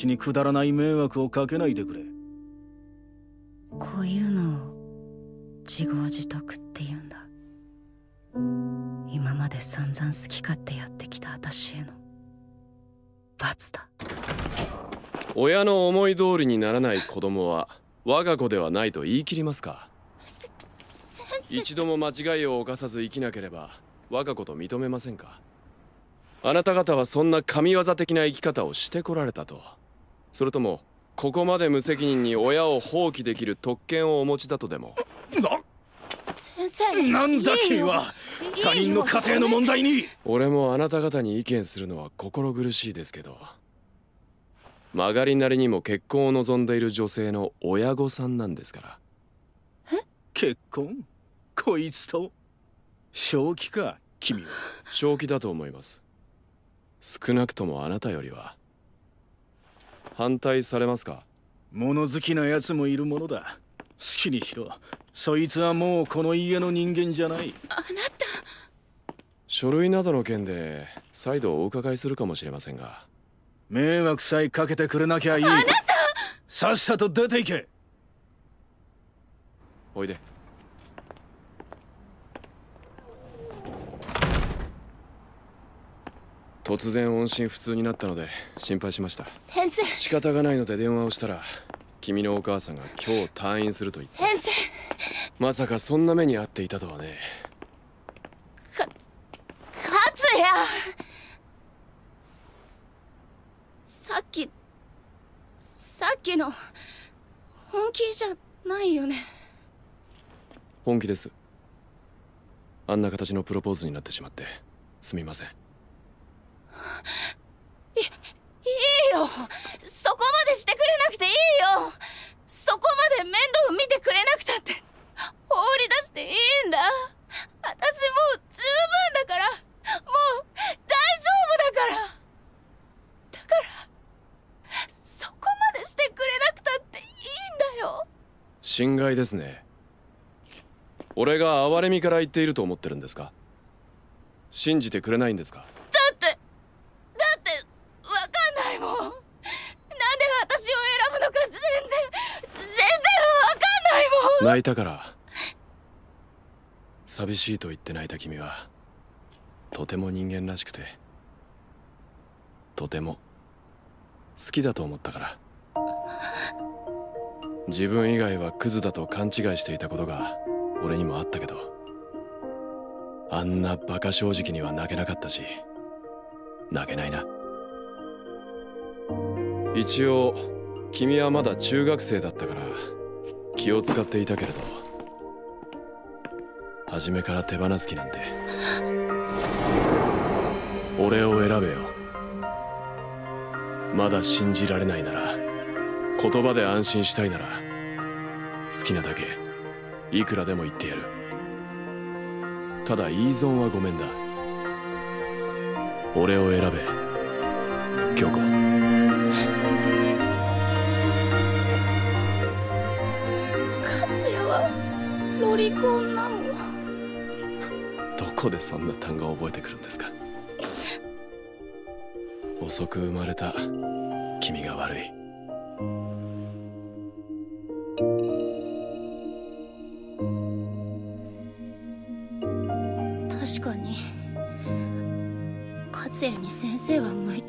ちにくだらない迷惑をかけないでくれ。こういうのを自業自得って言うんだ。今まで散々好き勝手やってきた私への。罰だ。親の思い通りにならない子供は我が子ではないと言い切りますか。一度も間違いを犯さず生きなければ我が子と認めませんか。あなた方はそんな神業的な生き方をしてこられたとそれともここまで無責任に親を放棄できる特権をお持ちだとでも？な先生なんだ君は他人の家庭の問題に。俺もあなた方に意見するのは心苦しいですけど。曲がりなりにも結婚を望んでいる女性の親御さんなんですから。結婚？こいつと？正気か君は。正気だと思います。少なくともあなたよりは反対されますか？物好きな奴もいるものだ。好きにしろ。そいつはもうこの家の人間じゃない。あなた。書類などの件で再度お伺いするかもしれませんが。迷惑さえかけてくれなきゃいい。あなた。さっさと出ていけ。おいで突然音信不通になったので心配しました。先生。仕方がないので電話をしたら君のお母さんが今日退院すると言って先生。まさかそんな目に遭っていたとはね。か勝也。さっきさっきの本気じゃないよね。本気です。あんな形のプロポーズになってしまってすみませんいいいよ。そこまでしてくれなくていいよ。そこまで面倒見てくれなくたって放り出していいんだ。私もう十分だから。もう大丈夫だから。だからそこまでしてくれなくたっていいんだよ。心外ですね。俺が哀れみから言っていると思ってるんですか？信じてくれないんですかだってだってわかんないもんなんで私を選ぶのか全然全然わかんないもん泣いたから。寂しいと言って泣いた君はとても人間らしくてとても好きだと思ったから。自分以外はクズだと勘違いしていたことが俺にもあったけどあんなバカ正直には泣けなかったし泣けないな。一応君はまだ中学生だったから気を使っていたけれど。初めから手放す気なんて。俺を選べよ。まだ信じられないなら言葉で安心したいなら好きなだけいくらでも言ってやる。ただ言い損はごめんだ。俺を選べ京子。ロリコンなの。どこでそんな単語を覚えてくるんですか？遅く生まれた君が悪い。確かに。勝也に先生は向いて